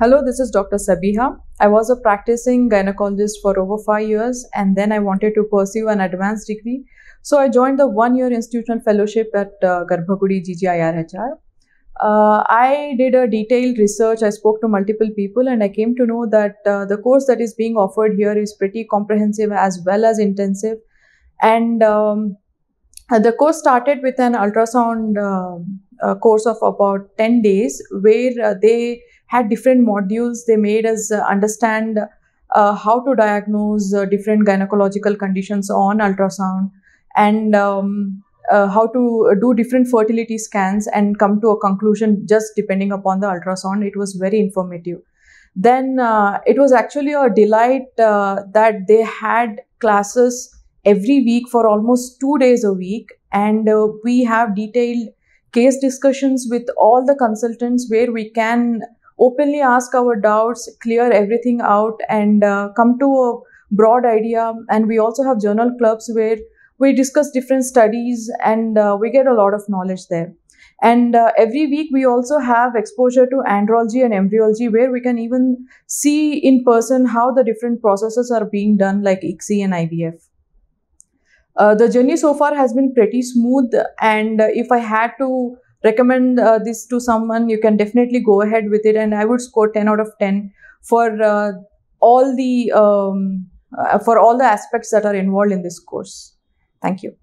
Hello, this is Dr. Sabiha. I was a practicing gynecologist for over five years and then I wanted to pursue an advanced degree. So I joined the one year institutional fellowship at uh, Garbhagudi GGIRHR. Uh, I did a detailed research. I spoke to multiple people and I came to know that uh, the course that is being offered here is pretty comprehensive as well as intensive. And um, the course started with an ultrasound uh, course of about 10 days where uh, they had different modules. They made us uh, understand uh, how to diagnose uh, different gynecological conditions on ultrasound and um, uh, how to do different fertility scans and come to a conclusion just depending upon the ultrasound. It was very informative. Then uh, it was actually a delight uh, that they had classes every week for almost two days a week, and we have detailed case discussions with all the consultants where we can openly ask our doubts, clear everything out, and uh, come to a broad idea. And we also have journal clubs where we discuss different studies and uh, we get a lot of knowledge there. And uh, every week we also have exposure to andrology and embryology where we can even see in person how the different processes are being done like ICSI and IVF. Uh, the journey so far has been pretty smooth and uh, if I had to recommend uh, this to someone, you can definitely go ahead with it. And I would score 10 out of 10 for uh, all the um, uh, for all the aspects that are involved in this course. Thank you.